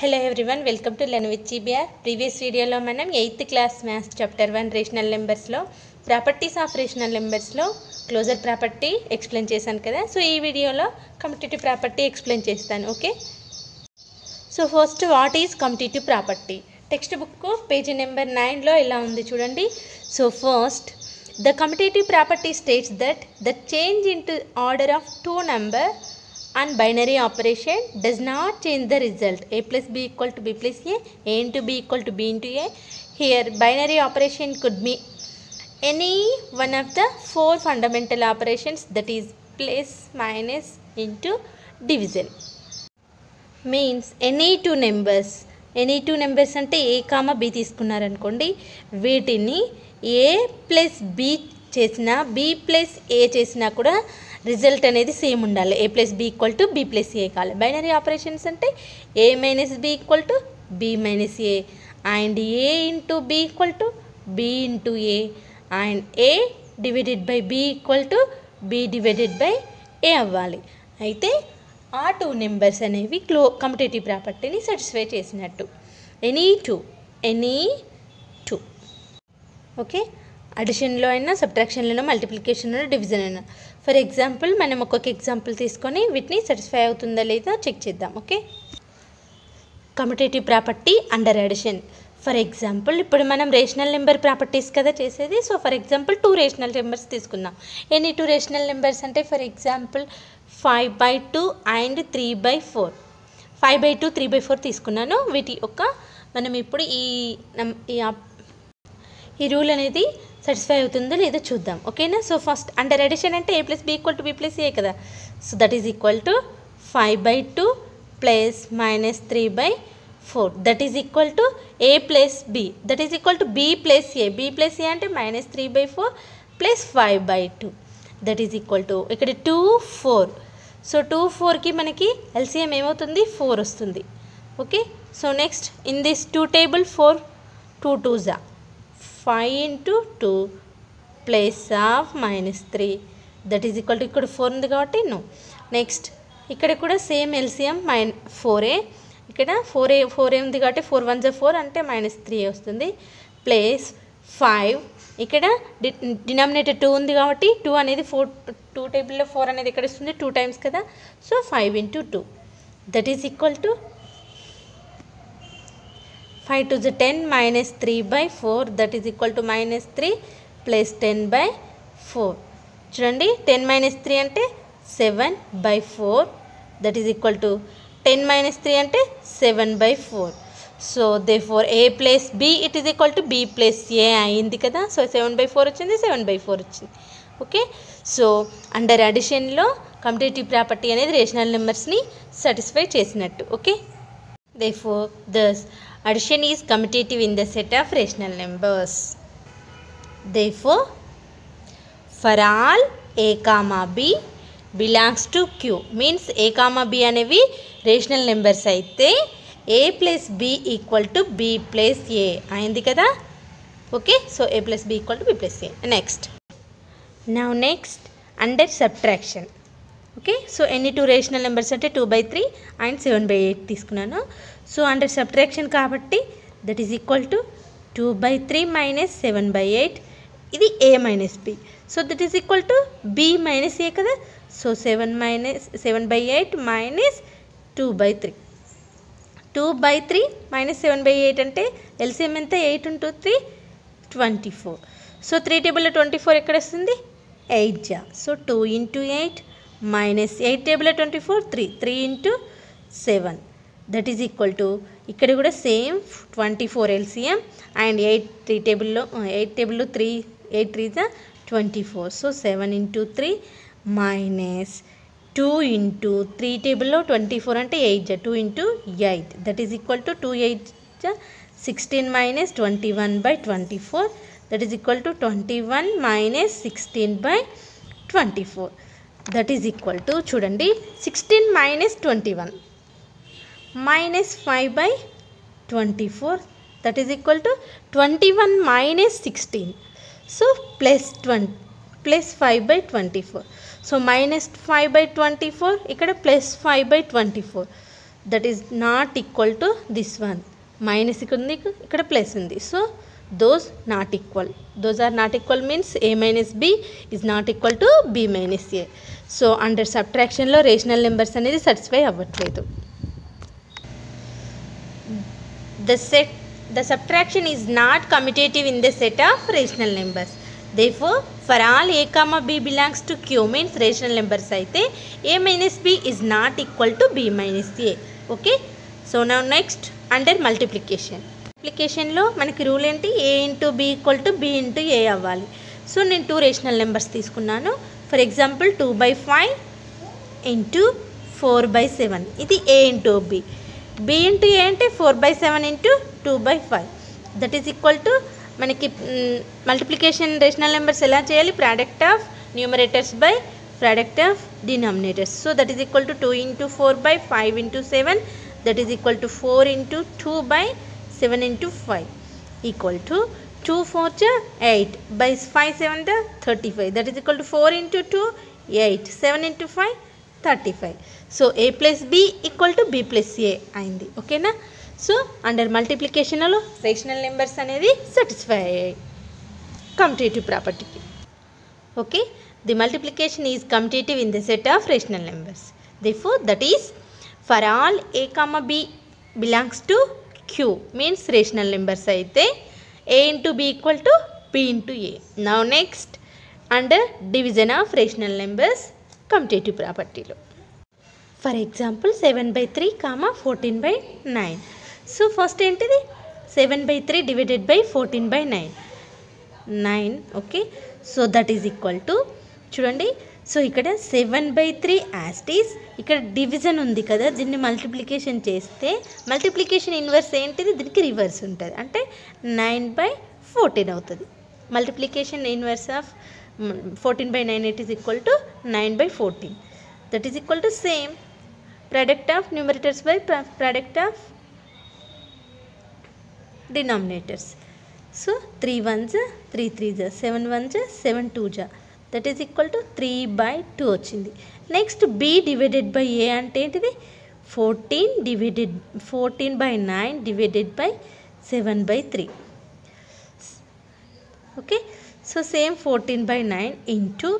Hello everyone welcome to learn with GBR previous వీడియోలో మనం eighth class maths chapter one rational నెంబర్స్లో properties of rational నెంబర్స్లో closure property explain చేశాను కదా. So ఈ వీడియోలో కంపిటేటివ్ ప్రాపర్టీ ఎక్స్ప్లెయిన్ చేస్తాను okay so first what is competitive property text book page number నైన్లో ఇలా ఉంది చూడండి. So first the commutative property states that the change in to order of two number and binary operation does not change the result a plus b equal to b plus a a into b equal to b into a here binary operation could me any one of the four fundamental operations that is plus minus into division means any two numbers any two numbers అంటే ఏ comma B తీసుకున్నారనుకోండి వీటిని ఏ plus B చేసినా B plus ఏ చేసినా కూడా result అనేది same ఉండాలి. A plus b equal to b plus a కావాలి. Binary operations అంటే A minus B equal to B minus A and A into B equal to B into A and A divided by B equal to B divided by A అవ్వాలి. అయితే ఆ two numbers అనేవి క్లో commutative ప్రాపర్టీని satisfy చేసినట్టు. Any two any two okay అడిషన్లో అయినా సబ్ట్రాక్షన్లోనో మల్టిప్లికేషన్లో డివిజన్ అయినా. ఫర్ ఎగ్జాంపుల్ మనం ఒక్కొక్క ఎగ్జాంపుల్ తీసుకొని వీటిని సాటిస్ఫై అవుతుందా లేదా చెక్ చేద్దాం okay commutative property under addition for example ఇప్పుడు మనం రేషనల్ నెంబర్ ప్రాపర్టీస్ కదా చేసేది. So for example two rational numbers తీసుకుందాం. ఎనీ టూ రేషనల్ నెంబర్స్ అంటే for example five by two and three by four five by two three by four తీసుకున్నాను. వీటి యొక్క మనం ఇప్పుడు ఈ ఈ ఈ రూల్ అనేది సాటిస్ఫై అవుతుందో లేదో చూద్దాం. ఓకేనా? సో ఫస్ట్ అండర్ అడిషన్ అంటే a plus b equal to b plus a కదా. So that is equal to five by two plus minus three by four that is equal to a plus b that is equal to b plus a b plus a అంటే minus three by four plus five by two that is equal to ఇక్కడ two four so two ఫోర్కి మనకి LCM ఏమవుతుంది? Four వస్తుంది. Okay so next in this two table four two two జా five into two place of minus three that is equal to ఇక్కడ four ఉంది కాబట్టి no next ఇక్కడ కూడా సేమ్ ఎల్సిఎం మైన్ ఫోర్ ఏ ఇక్కడ ఫోర్ ఏ four ఏ ఉంది కాబట్టి ఫోర్ వన్ జా ఫోర్ అంటే మైనస్ త్రీ వస్తుంది. ప్లేస్ ఫైవ్ ఇక్కడ డి డినామినేటర్ టూ ఉంది కాబట్టి టూ అనేది ఫోర్ టూ టేబుల్లో ఫోర్ అనేది ఎక్కడ వస్తుంది టూ టైమ్స్ కదా. So five into two that is equal to five to the ten minus three by four that is equal to minus three plus ten by four. చూడండి ten minus three అంటే seven by four that is equal to ten minus three అంటే seven by four. So therefore a plus b it is equal to b plus a అయింది కదా. So seven by four వచ్చింది seven by four వచ్చింది. Okay so under అడిషన్లో competitive property అనేది rational నెంబర్స్ని satisfy చేసినట్టు. Okay therefore thus addition is commutative in the set of rational numbers. Therefore, for all a comma b belongs to q means a comma b అనేవి rational numbers అయితే a plus b equal to b plus a అయింది కదా okay so a plus b equal to b plus a next now next under subtraction okay? So ఎన్ని two rational numbers అంటే two by three and seven by eight తీసుకున్నాను. So under subtraction కాబట్టి that is equal to two by three minus seven by eight ఇది a minus b so that is equal to b minus a కదా? So seven minus seven by eight minus two by three two by three minus seven by eight అంటే LCM ఎంత? Eight into three twenty four so three టేబుల్లో twenty four ఎక్కడ వస్తుంది? Eight జా. So two into eight minus eight table twenty four three three into seven that is equal to ఇక్కడ కూడా same twenty four LCM and eight three టేబుల్లో eight టేబుల్లో three eight three the twenty four so seven into three minus two into three టేబుల్లో twenty four అంటే eight జా two into eight that is equal to two eight జా sixteen minus twenty one by twenty four that is equal to twenty one minus sixteen by twenty four that is equal to చూడండి sixteen minus twenty one minus five by twenty four that is equal to twenty one minus sixteen so plus twenty plus five by twenty four so minus five by twenty four ఇక్కడ plus five by twenty four that is not equal to this one minus ఇక్కడ ఉంది ఇక్కడ plus ఉంది. So those not equal those are not equal means a minus b is not equal to b minus a so under సబ్ట్రాక్షన్లో rational numbers అనేది satisfy అవ్వట్లేదు. The set the subtraction is not commutative in the set of rational numbers therefore for all a comma b belongs to Q means rational numbers అయితే a minus b is not equal to b minus a okay so నా next under multiplication అప్లికేషన్లో మనకి rule ఏంటి? A into b equal to b into a అవ్వాలి. So నేను two rational numbers తీసుకున్నాను. For example two by five into four by seven ఇది a into b b into a అంటే four by seven into two by five that is equal to మనకి multiplication rational numbers ఎలా చేయాలి? Product of numerators by product of denominators so that is equal to two into four by five into seven that is equal to four into two by seven into five equal to two four జ eight by five seven the thirty five that is equal to four into two eight seven into five thirty five so A plus B equal to B plus A అయింది ఓకేనా so under మల్టిప్లికేషన్లో rational numbers అనేది satisfy అయ్యాయి commutative ప్రాపర్టీకి okay the multiplication is commutative in the set of rational numbers therefore that is for all a comma b belongs to Q means rational numbers అయితే a into b equal to b into a నా next and division of rational numbers commutative ప్రాపర్టీలు for example seven by three comma fourteen by nine so first ఏంటిది seven by three divided by fourteen by nine nine okay so that is equal to చూడండి so ఇక్కడ seven by three యాస్టీస్ ఇక్కడ division ఉంది కదా దీన్ని multiplication చేస్తే multiplication inverse ఏంటిది? దీనికి రివర్స్ ఉంటుంది. అంటే నైన్ బై ఫోర్టీన్ అవుతుంది. Multiplication inverse of fourteen by nine it is equal to nine by fourteen that is equal to same product of numerators by pro- product of denominators. So 3 ones, 3 threes, 7 ones, 7 twos. That is equal to 3 by 2 వచ్చింది. Next b divided by a అంటే ఏంటిది? Fourteen divided fourteen by nine divided by seven by three okay so same fourteen by nine into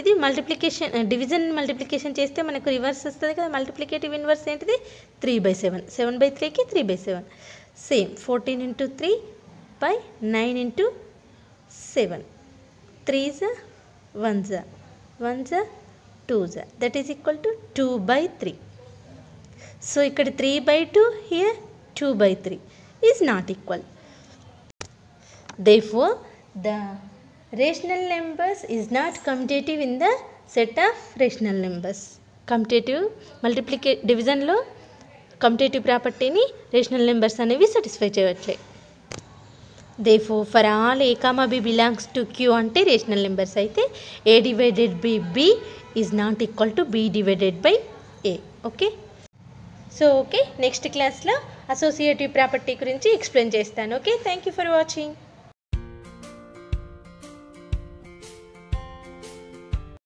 ఇది multiplication division multiplication చేస్తే మనకు reverse వస్తుంది కదా multiplicative inverse ఏంటిది? Three by seven seven by త్రీకి three by seven same fourteen into three by nine into seven three జా one జా one జా టూ జా that is equal to two by three so ఇక్కడ three by two here two by three is not equal therefore the rational numbers is not commutative in the set of rational numbers. Commutative మల్టిప్లికే డివిజన్లో commutative ప్రాపర్టీని rational numbers అనేవి satisfy they for for all a comma b belongs to Q అంటే rational numbers అయితే a divided by b is not equal to b divided by a okay so okay next క్లాస్లో associative property గురించి explain చేస్తాను. Okay thank you for watching